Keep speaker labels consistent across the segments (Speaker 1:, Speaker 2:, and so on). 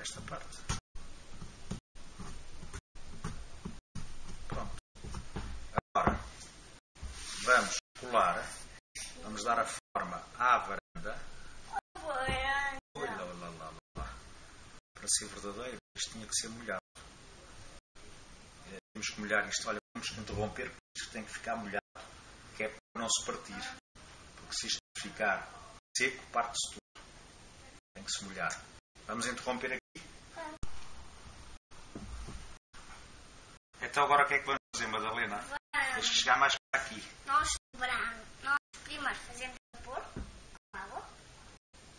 Speaker 1: esta parte. Pronto. Agora, vamos colar, vamos dar a forma à varanda. Olha lá, lá, lá, lá. Para ser verdadeiro, isto tinha que ser molhado. É, Temos que molhar isto. Olha, vamos interromper, porque isto tem que ficar molhado, que é para não se partir. Porque se isto ficar seco, parte-se tudo. Tem que se molhar. Vamos interromper aqui. Então agora o que é que vamos fazer, Madalena? Tens que chegar mais para aqui.
Speaker 2: Nós dobramos. Nós primeiro fazemos vapor. com Água.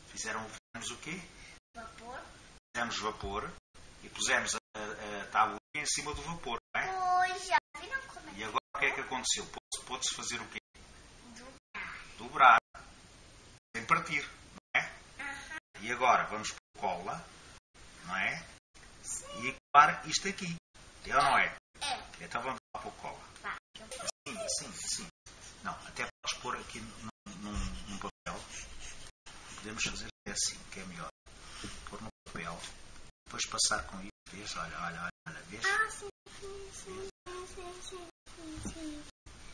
Speaker 1: Fizeram, fizemos o quê?
Speaker 2: Vapor.
Speaker 1: Fizemos vapor e pusemos a, a, a tábua em cima do vapor, não é?
Speaker 2: Pois já viram como é
Speaker 1: E agora o que é que aconteceu? Pôde-se fazer o quê?
Speaker 2: dobrar.
Speaker 1: Dobrar. Sem partir, não é?
Speaker 2: Aham.
Speaker 1: E agora vamos pôr cola, não é? E colar isto aqui. É ou não é? Eu estava a pouco cola.
Speaker 2: Tá.
Speaker 1: Sim, sim, sim. Não, até podes pôr aqui num, num, num papel. Podemos fazer até assim, que é melhor. Pôr no papel, depois passar com isso. Vês? Olha, olha, olha, vês?
Speaker 2: Ah, sim, sim, sim, sim, sim.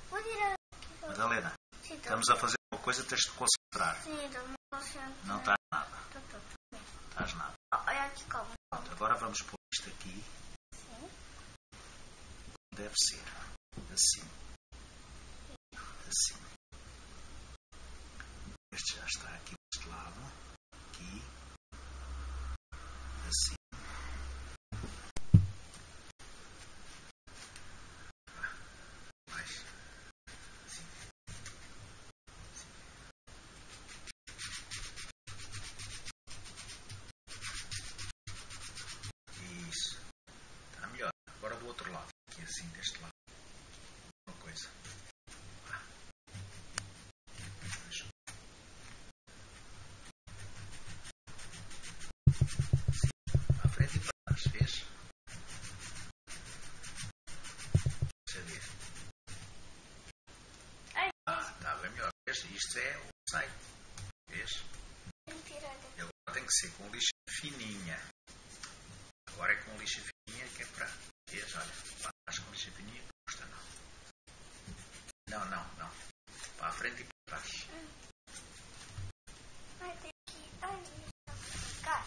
Speaker 2: Vou tirar aqui.
Speaker 1: Madalena,
Speaker 2: tá.
Speaker 1: estamos a fazer uma coisa, tens de concentrar.
Speaker 2: Sim, tá estou-me concentrando.
Speaker 1: Não estás nada. Estás nada.
Speaker 2: Olha aqui, calma.
Speaker 1: Pronto, agora vamos pôr isto aqui.
Speaker 2: Sim.
Speaker 1: Deve ser assim. Assim. Este já está aqui deste lado. Aqui. Assim. Mais. Assim. Isso. Está melhor. Agora do outro lado. Aqui assim, deste lado. Uma coisa. Vá. Deixa. À frente e para trás, vês? Deixa eu ver.
Speaker 2: Ai,
Speaker 1: Ah, está bem melhor. Vês? Isto é o sai. Vês?
Speaker 2: vou tirar daqui.
Speaker 1: Tem que ser com lixa fininha. Agora é com lixa fininha que é para. Olha, faz com lixa fininha que custa não. Não, não, não. Para a frente e para trás.
Speaker 2: Vai ter que. Ai. Cá.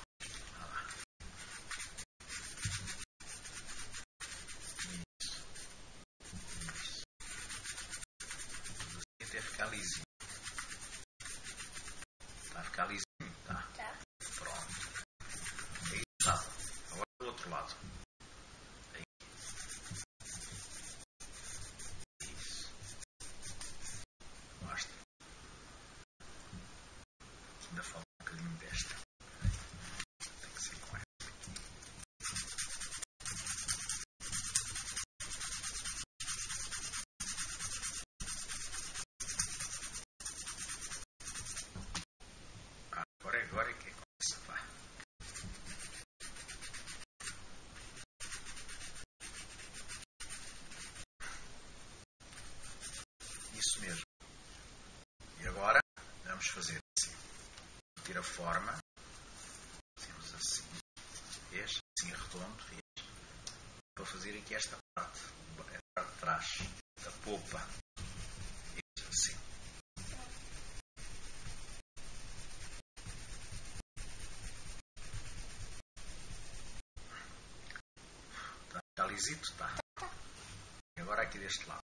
Speaker 1: Isso. Isso. Assim até ficar lisinho. Está a ficar lisinho? Tá.
Speaker 2: Tá.
Speaker 1: Pronto. Aí está. Agora do outro lado. Aí. Isso. Basta. Ainda falta um bocadinho desta. Tem que ser com esta. Ah, agora, agora é que começa. Vá. Isso mesmo. E agora vamos fazer assim. Tira a forma. Fazemos assim. Vês? Assim redondo. Vês? Para fazer aqui esta parte. A parte de trás. Da polpa. Vês? Assim. Está tá lisito? Está. Agora aqui deste lado.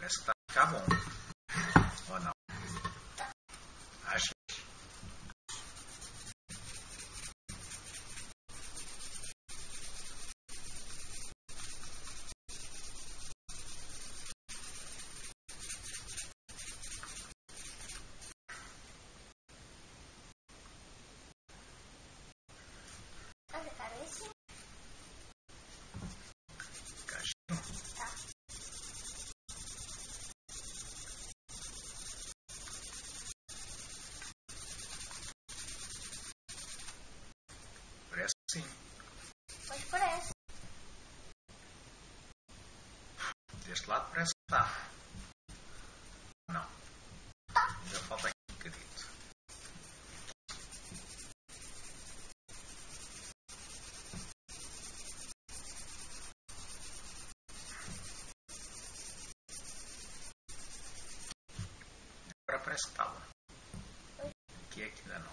Speaker 1: Parece que está a ficar bom. Ou não? Achas?
Speaker 2: Vai ficar esse?
Speaker 1: Caixinho.
Speaker 2: Tá.
Speaker 1: Lado parece que está. Não. Ainda falta aqui um bocadito. Agora parece que estava. Aqui é que ainda não.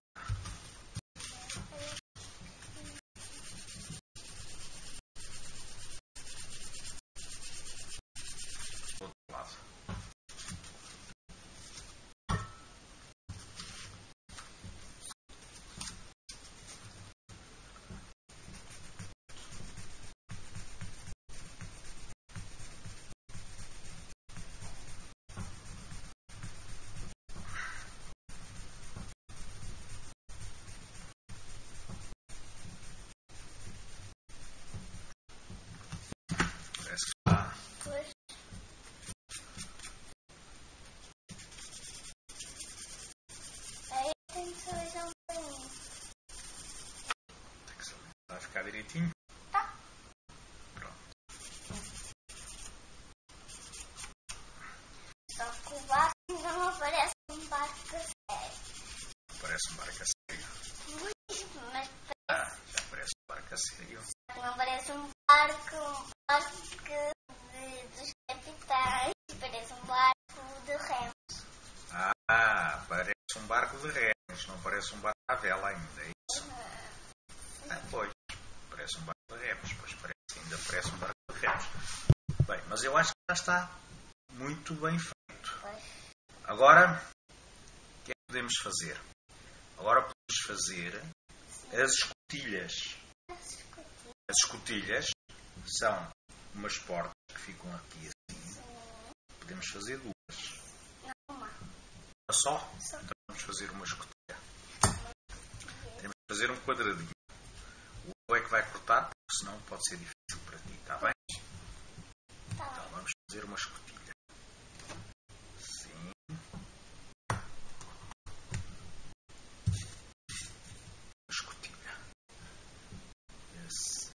Speaker 1: Outro lado. Parece que está.
Speaker 2: Pois. Aí tem que fazer um bocadinho.
Speaker 1: Tem que saber. Vai ficar direitinho?
Speaker 2: Tá.
Speaker 1: Pronto.
Speaker 2: Só que o barco não aparece um barco sério.
Speaker 1: Parece um barco a sério.
Speaker 2: Mas
Speaker 1: Ah, já parece um barco a sério.
Speaker 2: não parece um barco, um barco de, dos capitães. Parece um barco de remos.
Speaker 1: Ah, parece um barco de remos. Não parece um barco à vela ainda, é isso? Ah, pois. Parece um barco de remos. Pois parece, ainda parece um barco de remos. Bem, mas eu acho que já está muito bem feito. Agora, o que é que podemos fazer? Agora podemos fazer as escotilhas. As escotilhas são umas portas que ficam aqui assim. Podemos fazer duas.
Speaker 2: Uma.
Speaker 1: Só? Então vamos fazer uma escotilha. Temos que fazer um quadradinho. O é que vai cortar, porque senão pode ser difícil para ti, está bem?
Speaker 2: Tá
Speaker 1: Então vamos fazer uma escotilha. Sim. Uma escotilha. Assim.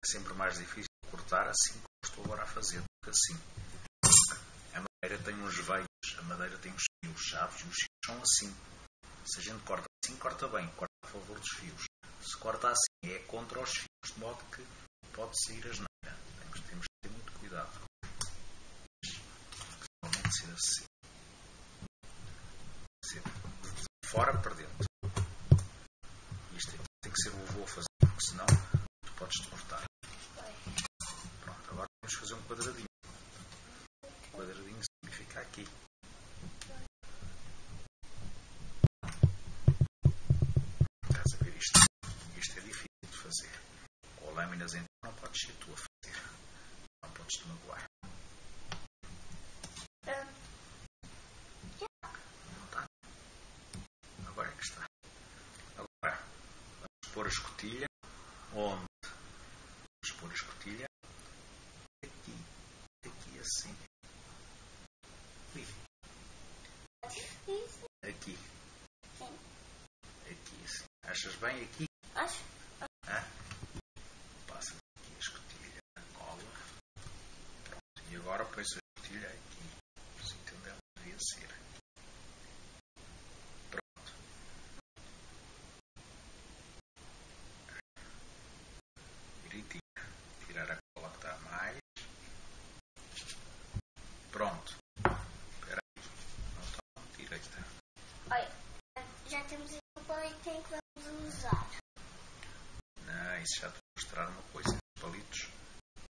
Speaker 1: É sempre mais difícil cortar assim como estou agora a fazer do que assim. A madeira tem uns veios, a madeira tem uns fios chaves e os fios são assim. Se a gente corta assim, corta bem, corta a favor dos fios. Se corta assim, é contra os fios, de modo que pode sair a geneira. Temos, temos que ter muito cuidado. Ser assim. Ser de fora para dentro. Isto aqui tem que ser o avô a fazer, porque senão tu podes te cortar. Pronto, agora vamos fazer um quadradinho. O quadradinho significa aqui. Estás a ver isto? Isto é difícil de fazer. Com lâminas então não podes ser tu a fazer. Te magoar. Não está. Agora é que está. Agora, vamos pôr a escotilha. Onde? Vamos pôr a escotilha. Aqui. Aqui assim. Aqui. Aqui. Aqui assim. Achas bem aqui?
Speaker 2: Acho.